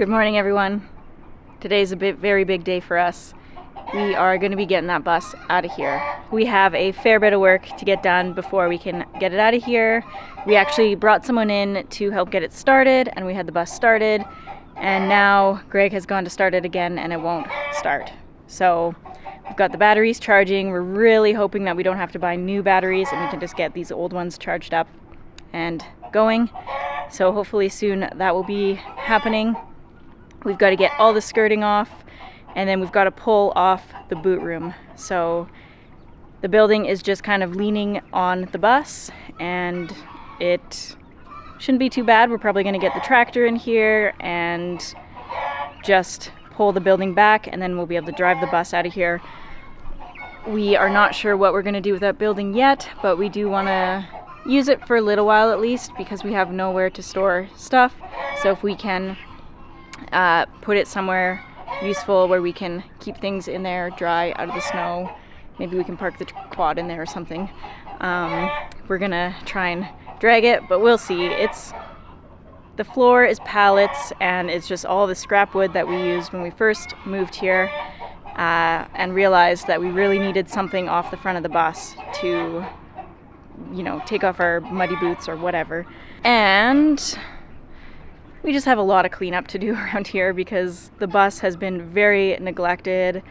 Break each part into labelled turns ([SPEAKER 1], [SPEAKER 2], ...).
[SPEAKER 1] Good morning, everyone. Today's a bit, very big day for us. We are going to be getting that bus out of here. We have a fair bit of work to get done before we can get it out of here. We actually brought someone in to help get it started, and we had the bus started. And now Greg has gone to start it again, and it won't start. So we've got the batteries charging. We're really hoping that we don't have to buy new batteries and we can just get these old ones charged up and going. So hopefully soon that will be happening. We've got to get all the skirting off and then we've got to pull off the boot room. So the building is just kind of leaning on the bus and it shouldn't be too bad. We're probably going to get the tractor in here and just pull the building back and then we'll be able to drive the bus out of here. We are not sure what we're going to do with that building yet, but we do want to use it for a little while at least because we have nowhere to store stuff. So if we can uh, put it somewhere useful where we can keep things in there dry out of the snow. Maybe we can park the quad in there or something. Um, we're gonna try and drag it, but we'll see. It's the floor is pallets and it's just all the scrap wood that we used when we first moved here uh, and realized that we really needed something off the front of the bus to, you know, take off our muddy boots or whatever. And we just have a lot of cleanup to do around here because the bus has been very neglected.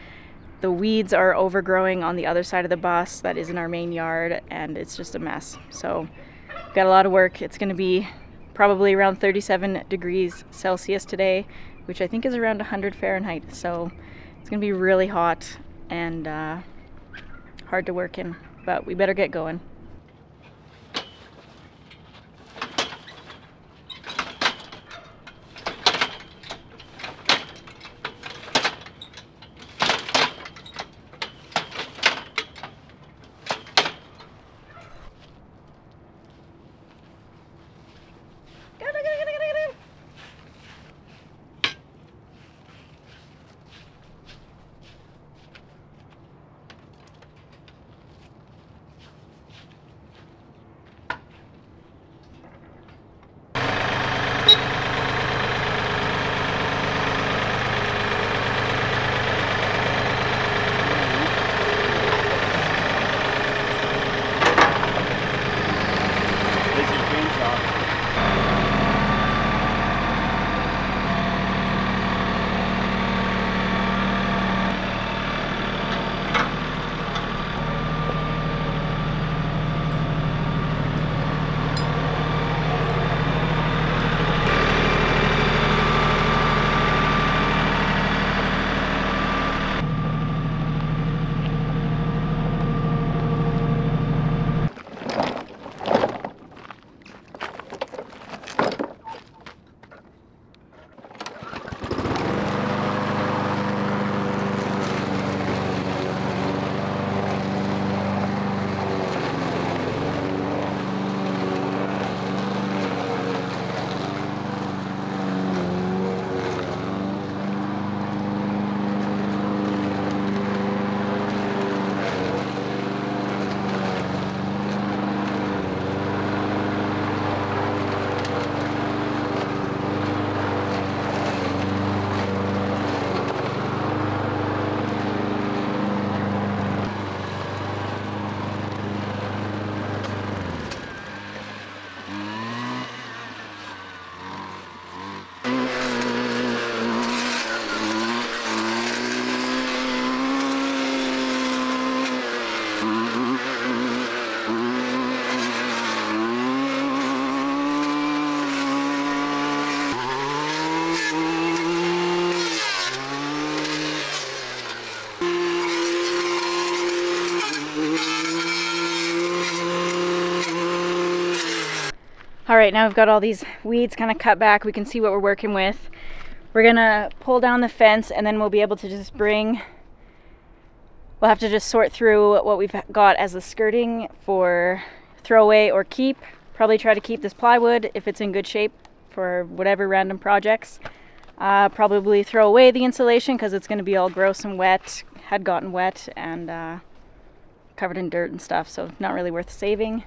[SPEAKER 1] The weeds are overgrowing on the other side of the bus that is in our main yard and it's just a mess. So we've got a lot of work. It's going to be probably around 37 degrees Celsius today, which I think is around 100 Fahrenheit. So it's going to be really hot and uh, hard to work in, but we better get going. All right, now we've got all these weeds kind of cut back. We can see what we're working with. We're gonna pull down the fence and then we'll be able to just bring, we'll have to just sort through what we've got as the skirting for throwaway or keep. Probably try to keep this plywood if it's in good shape for whatever random projects. Uh, probably throw away the insulation because it's gonna be all gross and wet, had gotten wet and uh, covered in dirt and stuff, so not really worth saving.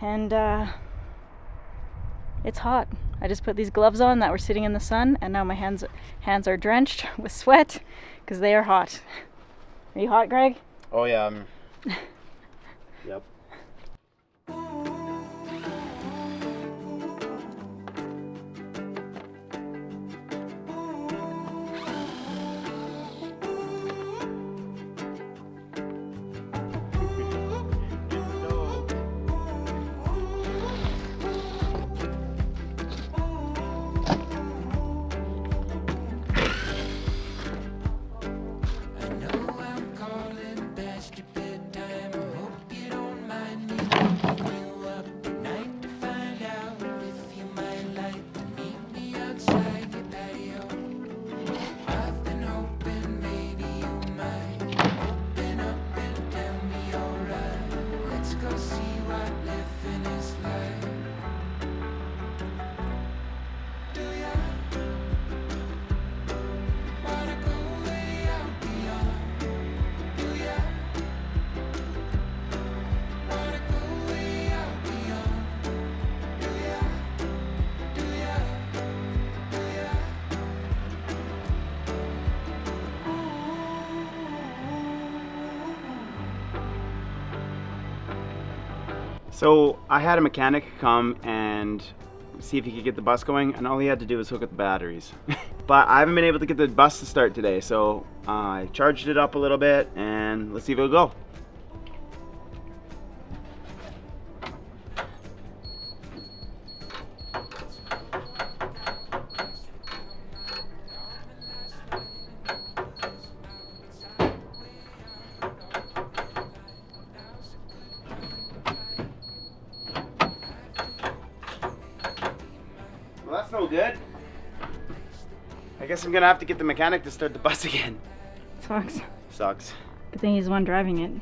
[SPEAKER 1] And uh, it's hot. I just put these gloves on that were sitting in the sun, and now my hands hands are drenched with sweat because they are hot. Are you hot, Greg?
[SPEAKER 2] Oh yeah. Um, yep. So I had a mechanic come and see if he could get the bus going, and all he had to do was hook up the batteries. but I haven't been able to get the bus to start today, so uh, I charged it up a little bit, and let's see if it'll go. No good. I guess I'm gonna have to get the mechanic to start the bus again.
[SPEAKER 1] Sucks.
[SPEAKER 2] Sucks.
[SPEAKER 1] Good thing he's the one driving it.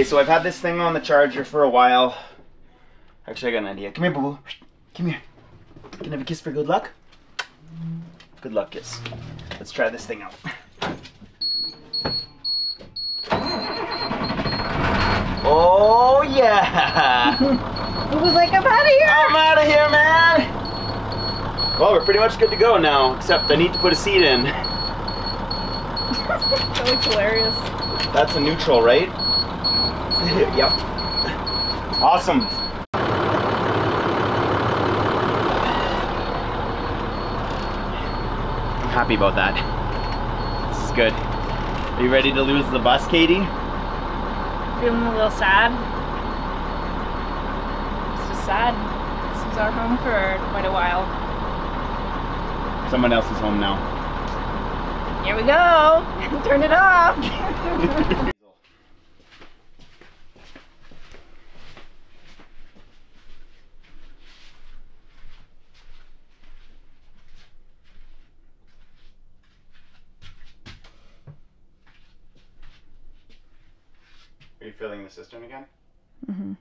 [SPEAKER 2] Okay, so I've had this thing on the charger for a while. Actually, I got an idea. Come here, boo boo. Come here. Can I have a kiss for good luck? Good luck kiss. Let's try this thing out. Oh, yeah!
[SPEAKER 1] Was like, I'm out of here!
[SPEAKER 2] I'm out of here, man! Well, we're pretty much good to go now, except I need to put a seat in.
[SPEAKER 1] that looks hilarious.
[SPEAKER 2] That's a neutral, right? yep. Awesome. I'm happy about that. This is good. Are you ready to lose the bus, Katie?
[SPEAKER 1] Feeling a little sad. It's just sad. This is our home for quite a while.
[SPEAKER 2] Someone else is home now.
[SPEAKER 1] Here we go! Turn it off!
[SPEAKER 2] Are you filling the cistern again?
[SPEAKER 1] Mhm.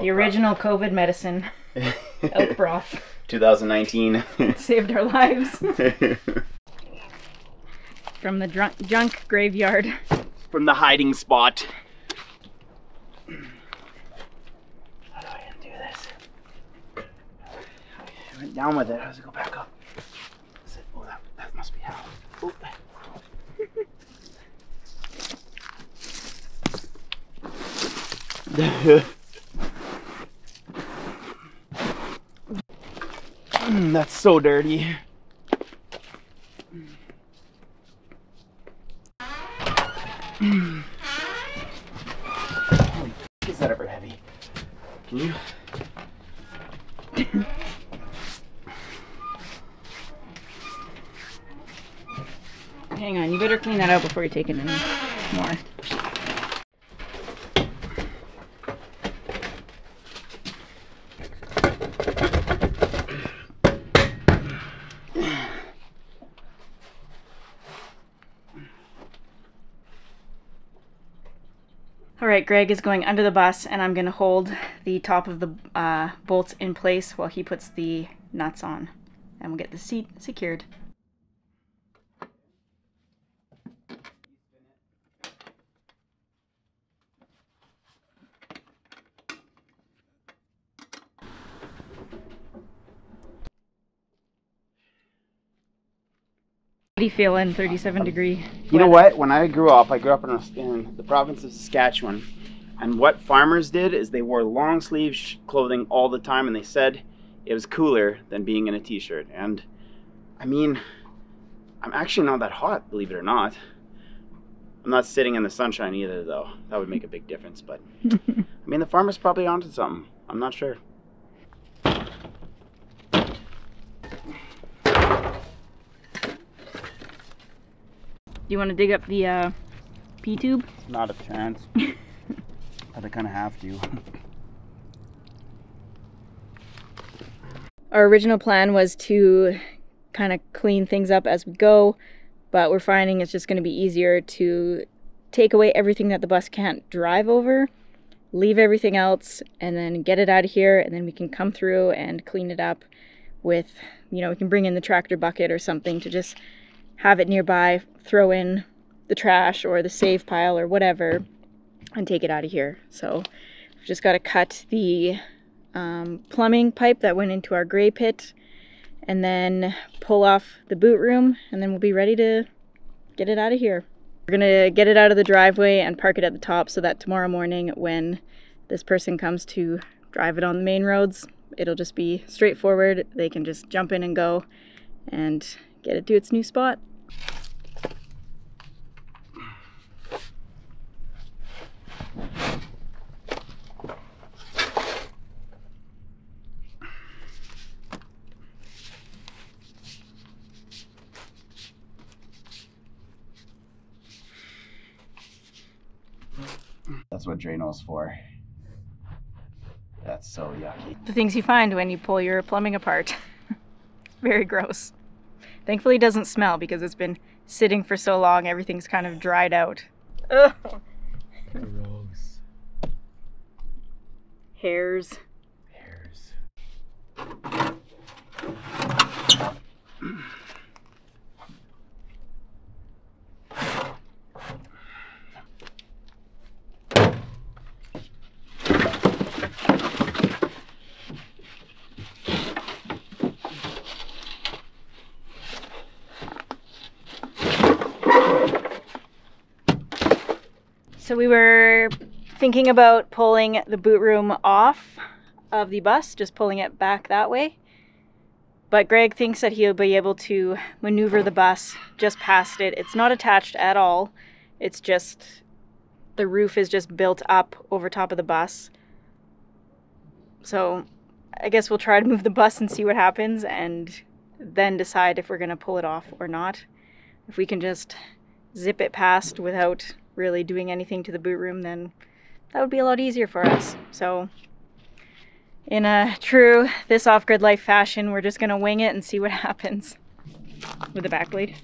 [SPEAKER 1] The original COVID medicine, elk broth,
[SPEAKER 2] 2019.
[SPEAKER 1] saved our lives from the drunk, junk graveyard.
[SPEAKER 2] From the hiding spot. How do I undo this? I went down with it. How does it go back up? Oh, that, that must be how. Oh. That's so dirty. Is that ever heavy?
[SPEAKER 1] Hang on, you better clean it any more. All right, Greg is going under the bus, and I'm going to hold the top of the uh, bolts in place while he puts the nuts on. And we'll get the seat secured. How do you feel in 37 degree?
[SPEAKER 2] You know what? When I grew up, I grew up in, a- in the province of Saskatchewan, and what farmers did is they wore long sleeve sh- clothing all the time, and they said it was cooler than being in a t-shirt. And I mean, I'm actually not that hot, believe it or not. I'm not sitting in the sunshine either, though. That would make a big difference. But I mean, the farmer's probably onto something. I'm not sure.
[SPEAKER 1] You want to dig up the uh, P tube?
[SPEAKER 2] Not a chance. but I kind of have to.
[SPEAKER 1] Our original plan was to kind of clean things up as we go, but we're finding it's just going to be easier to take away everything that the bus can't drive over, leave everything else, and then get it out of here, and then we can come through and clean it up with, you know, we can bring in the tractor bucket or something to just have it nearby, throw in the trash or the save pile or whatever, and take it out of here. So we've just got to cut the um, plumbing pipe that went into our gray pit and then pull off the boot room and then we'll be ready to get it out of here. We're gonna get it out of the driveway and park it at the top so that tomorrow morning when this person comes to drive it on the main roads, it'll just be straightforward. They can just jump in and go and get it to its new spot.
[SPEAKER 2] That's what Drano's for. That's so yucky.
[SPEAKER 1] The things you find when you pull your plumbing apart. Very gross. Thankfully, it doesn't smell because it's been sitting for so long, everything's kind of dried out. Ugh.
[SPEAKER 2] Gross.
[SPEAKER 1] Hairs.
[SPEAKER 2] Hairs.
[SPEAKER 1] So we were thinking about pulling the boot room off of the bus, just pulling it back that way. But Greg thinks that he'll be able to maneuver the bus just past it. It's not attached at all. It's just the roof is just built up over top of the bus. So I guess we'll try to move the bus and see what happens and then decide if we're going to pull it off or not. If we can just zip it past without really doing anything to the boot room, then that would be a lot easier for us. So, in a true this off grid life fashion, we're just gonna wing it and see what happens with the back blade.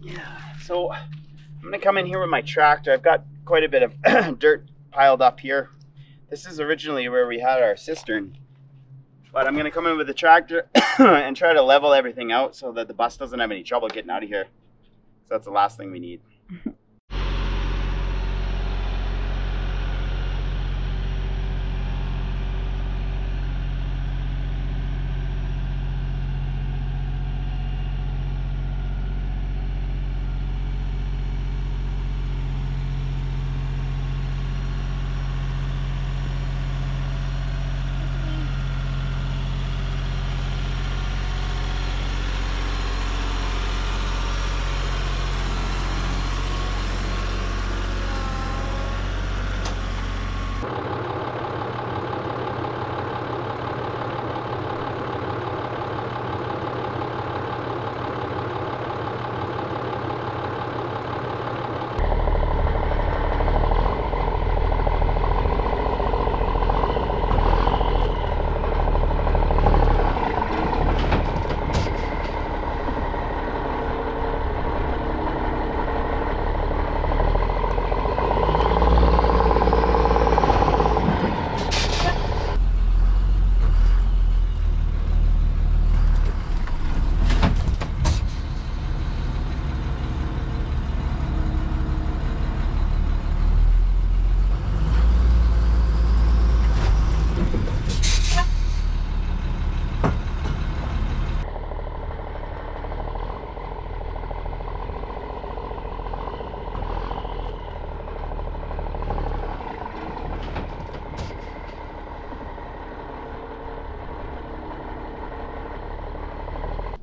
[SPEAKER 2] Yeah. So I'm gonna come in here with my tractor. I've got quite a bit of dirt piled up here. This is originally where we had our cistern. But I'm gonna come in with the tractor and try to level everything out so that the bus doesn't have any trouble getting out of here. So that's the last thing we need.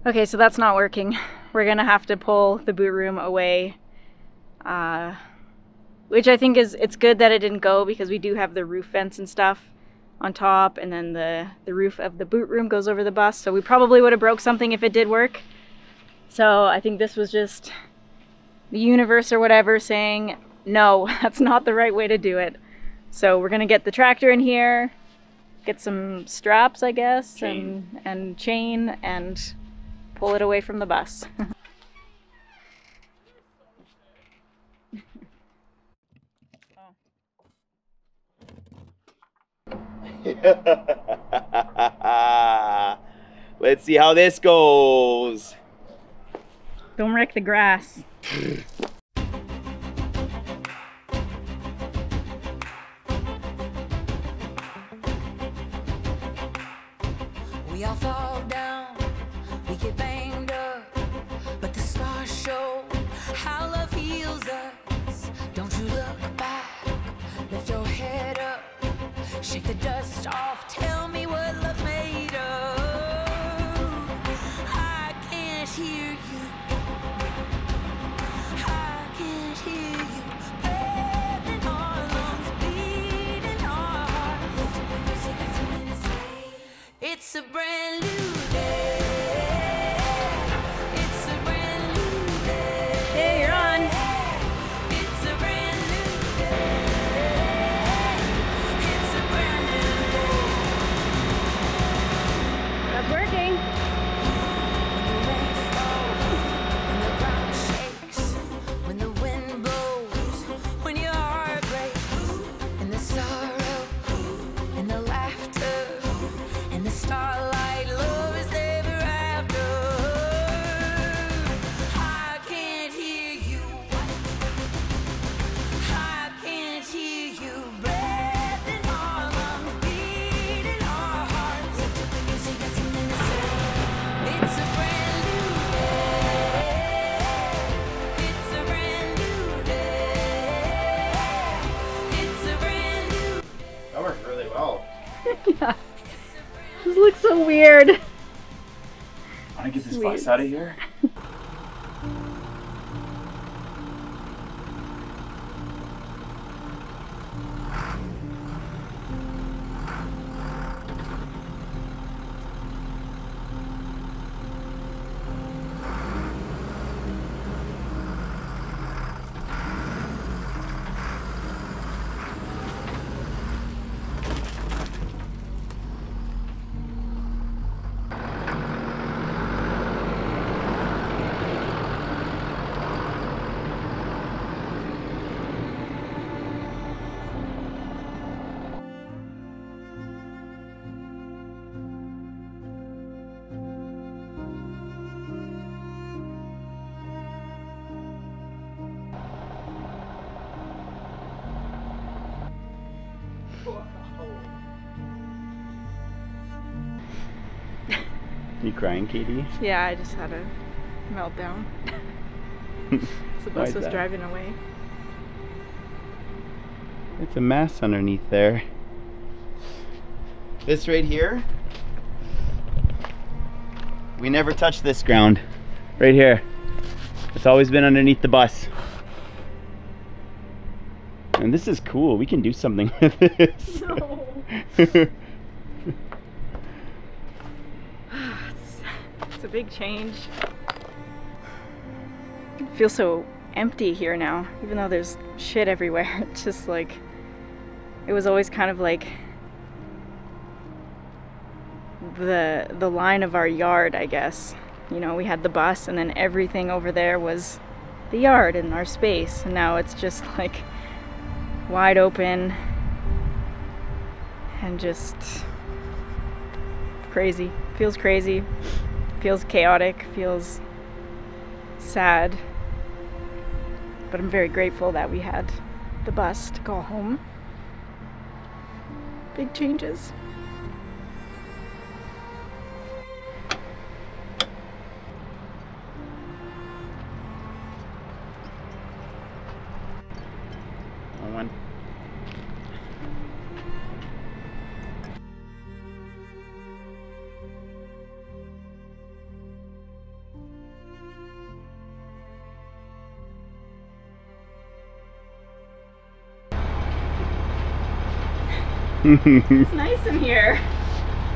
[SPEAKER 1] Okay, so that's not working. We're gonna have to pull the boot room away. Uh, which I think is it's good that it didn't go because we do have the roof vents and stuff on top, and then the the roof of the boot room goes over the bus. So we probably would have broke something if it did work. So I think this was just the universe or whatever saying no, that's not the right way to do it. So we're gonna get the tractor in here, get some straps, I guess,
[SPEAKER 2] Chain.
[SPEAKER 1] and and chain and pull it away from the bus.
[SPEAKER 2] Let's see how this goes.
[SPEAKER 1] Don't wreck the grass.
[SPEAKER 3] a brand new
[SPEAKER 1] this
[SPEAKER 2] out of here. You crying, Katie?
[SPEAKER 1] Yeah, I just had a meltdown. the bus was
[SPEAKER 2] that?
[SPEAKER 1] driving away.
[SPEAKER 2] It's a mess underneath there. This right here, we never touched this ground. Right here. It's always been underneath the bus. And this is cool. We can do something with this.
[SPEAKER 1] No. it's, it's a big change. It feels so empty here now, even though there's shit everywhere. It's just like it was always kind of like the the line of our yard, I guess. You know, we had the bus and then everything over there was the yard and our space. And now it's just like wide open and just crazy. Feels crazy. Feels chaotic. Feels sad. But I'm very grateful that we had the bus to go home. Big changes. It's nice in here.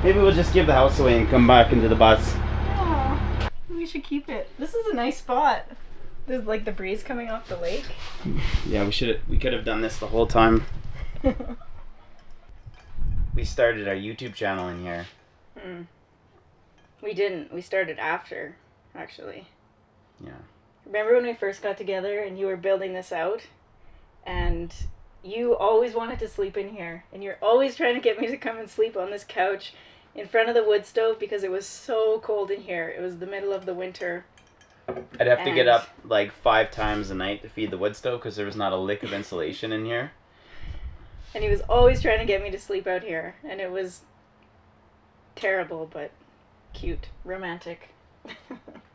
[SPEAKER 2] Maybe we'll just give the house away and come back into the bus.
[SPEAKER 1] Oh, we should keep it. This is a nice spot. There's like the breeze coming off the lake.
[SPEAKER 2] Yeah, we should we could have done this the whole time. we started our YouTube channel in here. Mm.
[SPEAKER 1] We didn't. We started after, actually.
[SPEAKER 2] Yeah.
[SPEAKER 1] Remember when we first got together and you were building this out? And you always wanted to sleep in here. And you're always trying to get me to come and sleep on this couch in front of the wood stove because it was so cold in here. It was the middle of the winter.
[SPEAKER 2] I'd have to get up like five times a night to feed the wood stove because there was not a lick of insulation in here.
[SPEAKER 1] And he was always trying to get me to sleep out here. And it was terrible, but cute, romantic.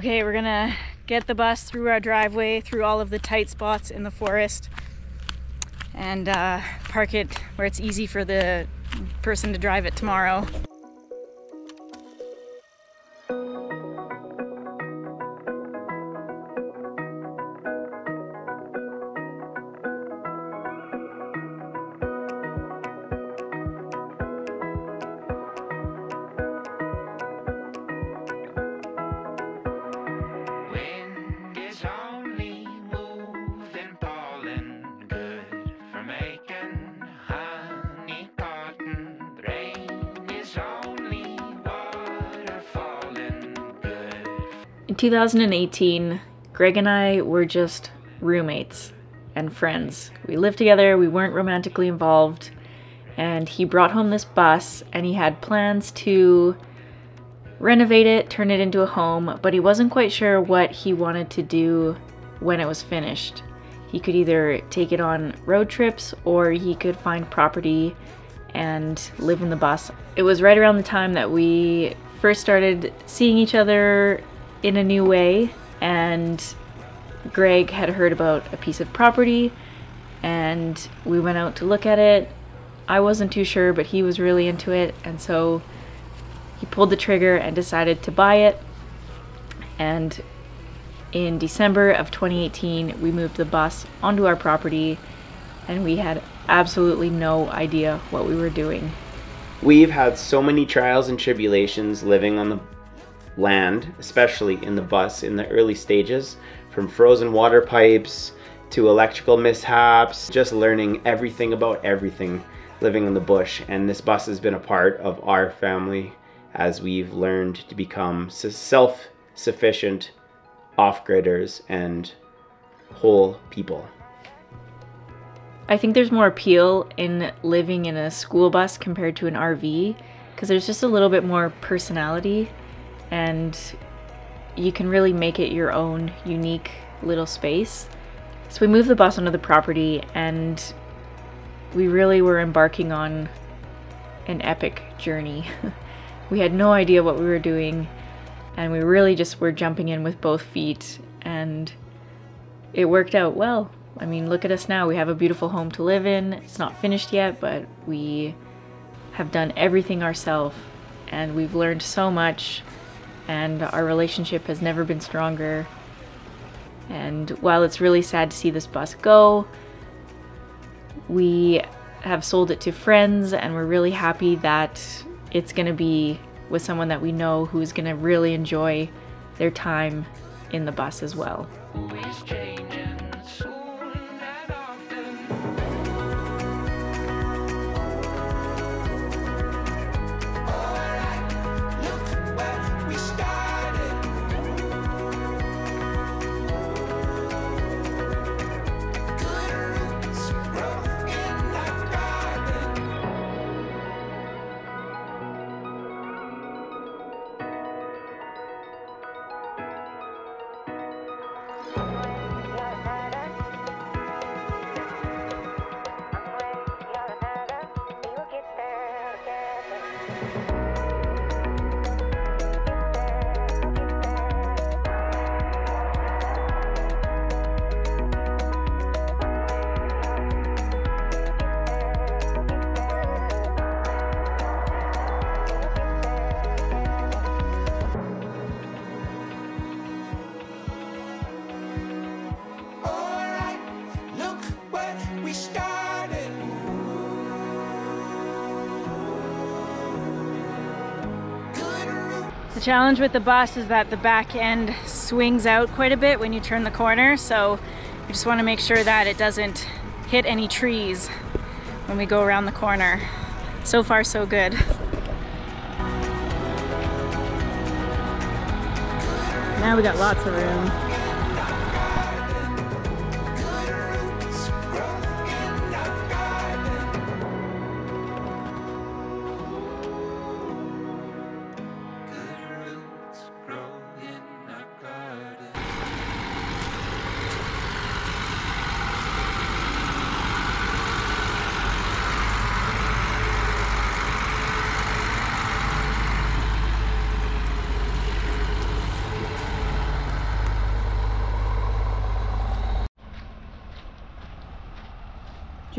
[SPEAKER 1] Okay, we're gonna get the bus through our driveway, through all of the tight spots in the forest, and uh, park it where it's easy for the person to drive it tomorrow. 2018, Greg and I were just roommates and friends. We lived together, we weren't romantically involved, and he brought home this bus and he had plans to renovate it, turn it into a home, but he wasn't quite sure what he wanted to do when it was finished. He could either take it on road trips or he could find property and live in the bus. It was right around the time that we first started seeing each other in a new way, and Greg had heard about a piece of property and we went out to look at it. I wasn't too sure, but he was really into it, and so he pulled the trigger and decided to buy it. And in December of 2018, we moved the bus onto our property, and we had absolutely no idea what we were doing.
[SPEAKER 2] We've had so many trials and tribulations living on the land, especially in the bus in the early stages, from frozen water pipes to electrical mishaps, just learning everything about everything living in the bush. And this bus has been a part of our family as we've learned to become self sufficient off gridders and whole people.
[SPEAKER 1] I think there's more appeal in living in a school bus compared to an RV because there's just a little bit more personality and you can really make it your own unique little space. So we moved the bus onto the property and we really were embarking on an epic journey. we had no idea what we were doing and we really just were jumping in with both feet and it worked out well. I mean, look at us now. We have a beautiful home to live in. It's not finished yet, but we have done everything ourselves and we've learned so much and our relationship has never been stronger. And while it's really sad to see this bus go, we have sold it to friends and we're really happy that it's going to be with someone that we know who's going to really enjoy their time in the bus as well.
[SPEAKER 4] The
[SPEAKER 1] challenge with the bus is that the back end swings out quite a bit when you turn the corner, so we just want to make sure that it doesn't hit any trees when we go around the corner. So far, so good. Now we got lots of room.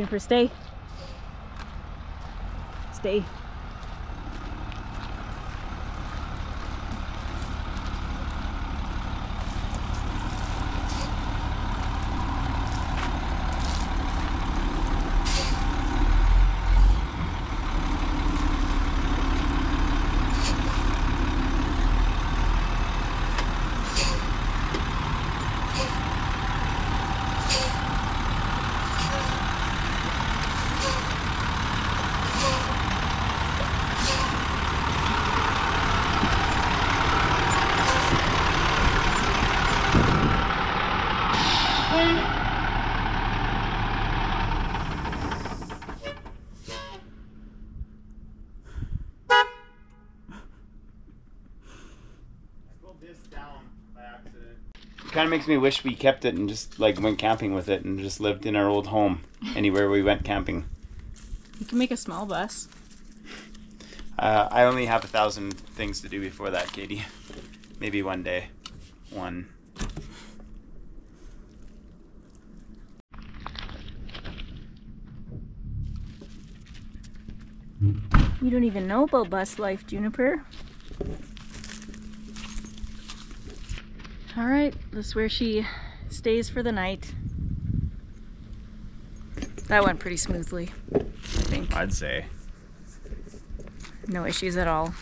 [SPEAKER 1] Juniper, stay. Stay.
[SPEAKER 2] Kind of makes me wish we kept it and just like went camping with it and just lived in our old home anywhere we went camping.
[SPEAKER 1] You can make a small bus.
[SPEAKER 2] Uh, I only have a thousand things to do before that, Katie. Maybe one day. One.
[SPEAKER 1] You don't even know about bus life, Juniper. All right, this is where she stays for the night. That went pretty smoothly, I think.
[SPEAKER 2] I'd say.
[SPEAKER 1] No issues at all.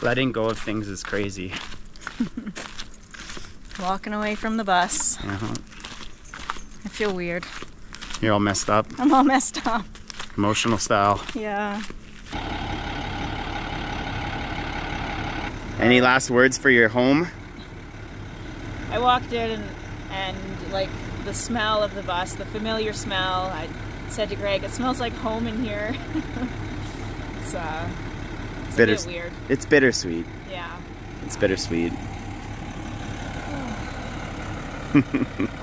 [SPEAKER 2] Letting go of things is crazy.
[SPEAKER 1] Walking away from the bus.
[SPEAKER 2] Uh-huh.
[SPEAKER 1] I feel weird.
[SPEAKER 2] You're all messed up,
[SPEAKER 1] I'm all messed up.
[SPEAKER 2] emotional style.
[SPEAKER 1] Yeah.
[SPEAKER 2] Any last words for your home?
[SPEAKER 1] I walked in and, and like the smell of the bus, the familiar smell. I said to Greg, "It smells like home in here." it's uh, it's a
[SPEAKER 2] Bitter-
[SPEAKER 1] bit weird.
[SPEAKER 2] It's bittersweet.
[SPEAKER 1] Yeah.
[SPEAKER 2] It's bittersweet.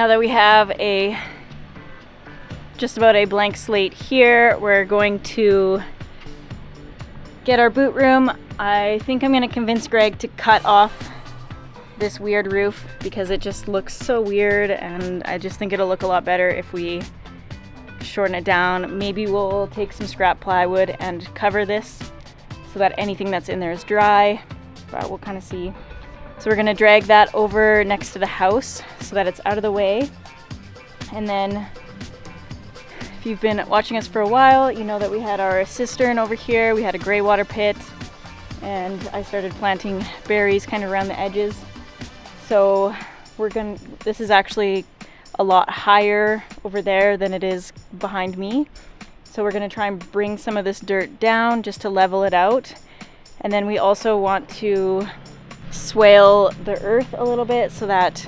[SPEAKER 1] Now that we have a just about a blank slate here, we're going to get our boot room. I think I'm gonna convince Greg to cut off this weird roof because it just looks so weird and I just think it'll look a lot better if we shorten it down. Maybe we'll take some scrap plywood and cover this so that anything that's in there is dry, but we'll kind of see. So we're gonna drag that over next to the house so that it's out of the way. And then if you've been watching us for a while, you know that we had our cistern over here, we had a gray water pit, and I started planting berries kind of around the edges. So we're gonna, this is actually a lot higher over there than it is behind me. So we're gonna try and bring some of this dirt down just to level it out. And then we also want to swale the earth a little bit so that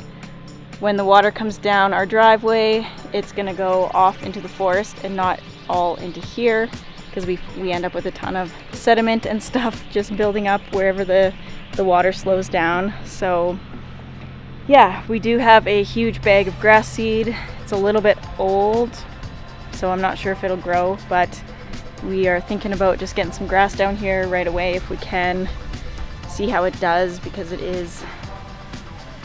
[SPEAKER 1] when the water comes down our driveway, it's gonna go off into the forest and not all into here because we, we end up with a ton of sediment and stuff just building up wherever the, the water slows down. So yeah, we do have a huge bag of grass seed. It's a little bit old, so I'm not sure if it'll grow, but we are thinking about just getting some grass down here right away if we can. See how it does because it is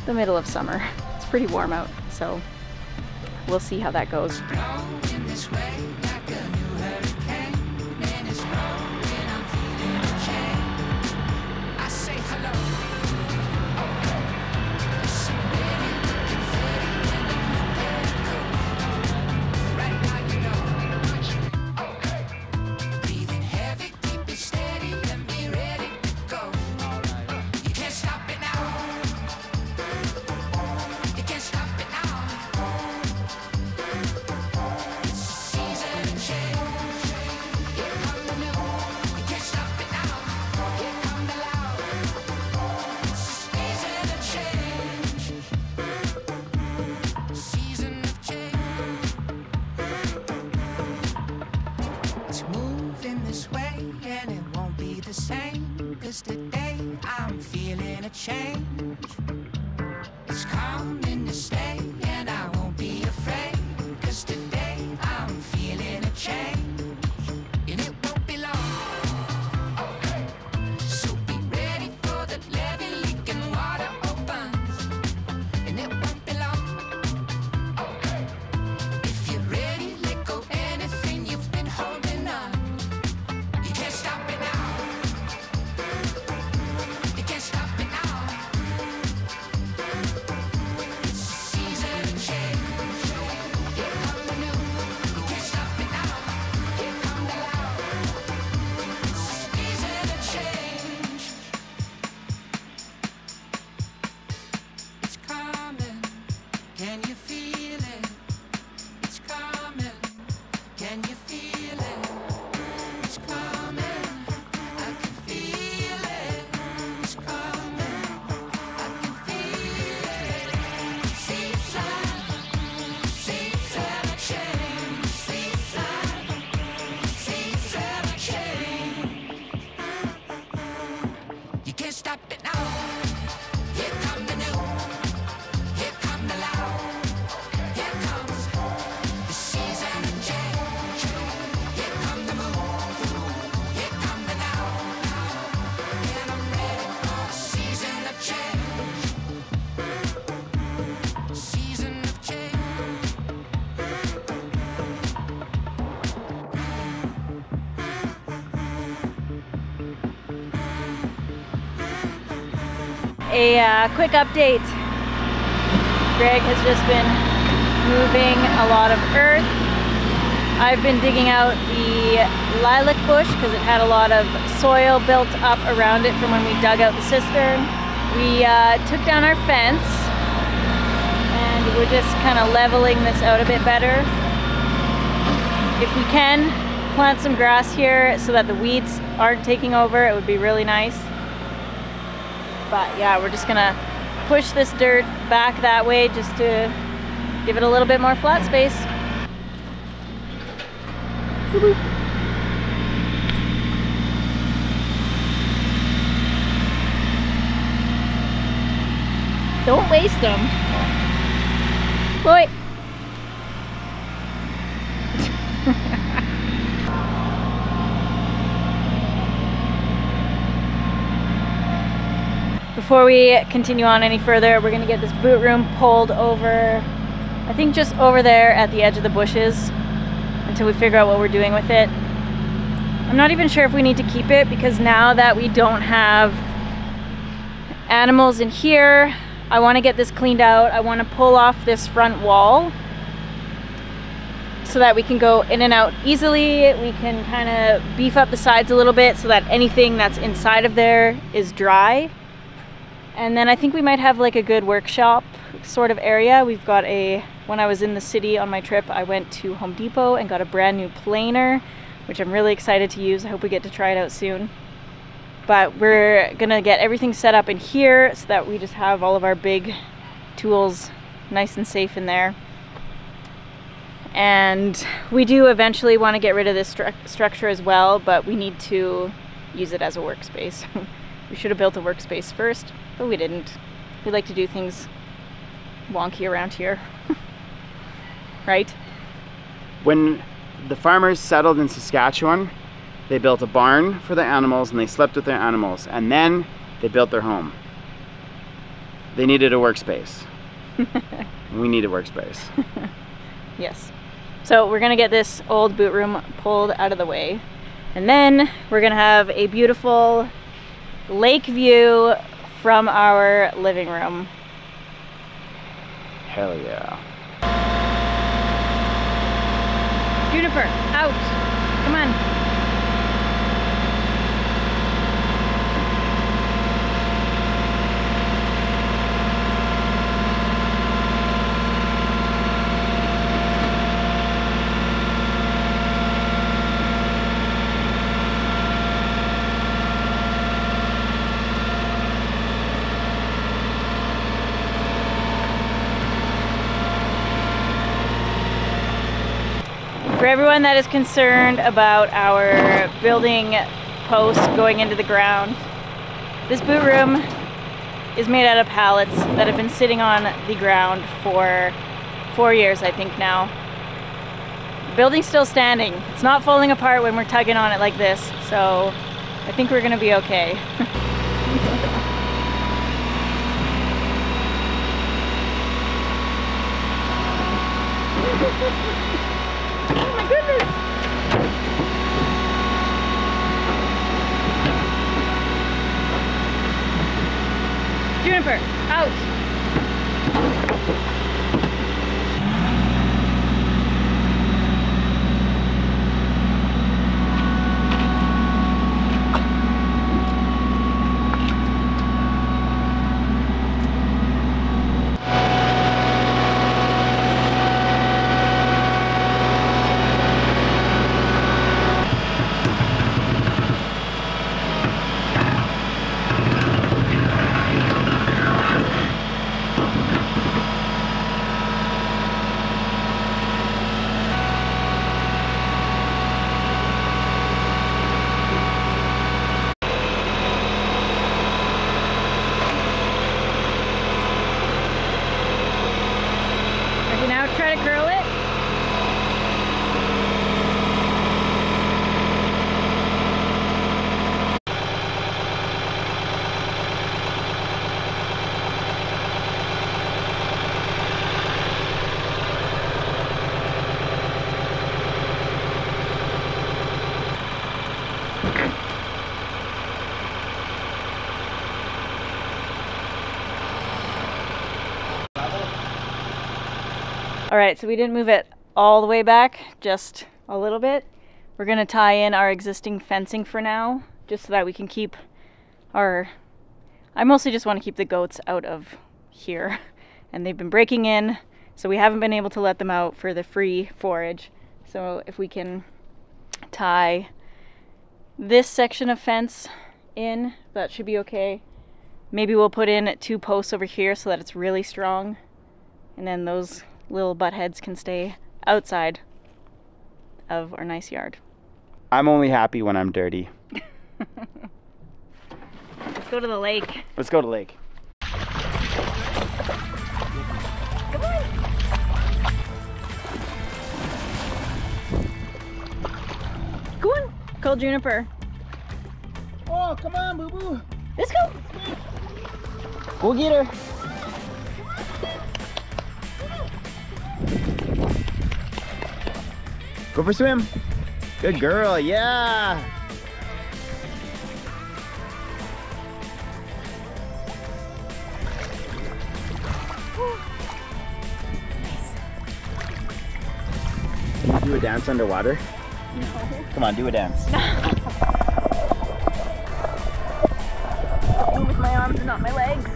[SPEAKER 1] the middle of summer. It's pretty warm out, so we'll see how that goes. Quick update. Greg has just been moving a lot of earth. I've been digging out the lilac bush because it had a lot of soil built up around it from when we dug out the cistern. We uh, took down our fence and we're just kind of leveling this out a bit better. If we can, plant some grass here so that the weeds aren't taking over, it would be really nice. But yeah, we're just gonna push this dirt back that way just to give it a little bit more flat space. Don't waste them. Boy. Before we continue on any further, we're gonna get this boot room pulled over, I think just over there at the edge of the bushes until we figure out what we're doing with it. I'm not even sure if we need to keep it because now that we don't have animals in here, I wanna get this cleaned out. I wanna pull off this front wall so that we can go in and out easily. We can kind of beef up the sides a little bit so that anything that's inside of there is dry. And then I think we might have like a good workshop sort of area. We've got a, when I was in the city on my trip, I went to Home Depot and got a brand new planer, which I'm really excited to use. I hope we get to try it out soon. But we're gonna get everything set up in here so that we just have all of our big tools nice and safe in there. And we do eventually want to get rid of this stru- structure as well, but we need to use it as a workspace. we should have built a workspace first, but we didn't. We like to do things wonky around here. right?
[SPEAKER 2] When the farmers settled in Saskatchewan, they built a barn for the animals and they slept with their animals. And then they built their home. They needed a workspace. we need a workspace.
[SPEAKER 1] Yes. So we're gonna get this old boot room pulled out of the way. And then we're gonna have a beautiful lake view from our living room.
[SPEAKER 2] Hell yeah.
[SPEAKER 1] Juniper, out. Come on. For everyone that is concerned about our building post going into the ground, this boot room is made out of pallets that have been sitting on the ground for four years, I think now. The building's still standing. It's not falling apart when we're tugging on it like this, so I think we're gonna be okay. oh my goodness! Juniper, out! I can now try to curl it. All right, so we didn't move it all the way back, just a little bit. We're gonna tie in our existing fencing for now, just so that we can keep our. I mostly just want to keep the goats out of here, and they've been breaking in, so we haven't been able to let them out for the free forage. So if we can tie this section of fence in, that should be okay. Maybe we'll put in two posts over here so that it's really strong, and then those little butt heads can stay outside of our nice yard.
[SPEAKER 2] I'm only happy when I'm dirty.
[SPEAKER 1] Let's go to the lake.
[SPEAKER 2] Let's go to the lake.
[SPEAKER 1] Come on, cold juniper.
[SPEAKER 2] Oh, come on, boo boo.
[SPEAKER 1] Let's go.
[SPEAKER 2] Go get her. Go for a swim. Good girl, yeah. Can you do a dance underwater?
[SPEAKER 1] No.
[SPEAKER 2] Come on, do a dance.
[SPEAKER 1] with my arms and not my legs.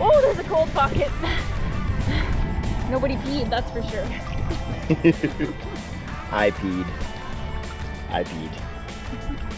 [SPEAKER 1] Oh, there's a cold pocket. Nobody peed, that's for sure.
[SPEAKER 2] I peed. I peed.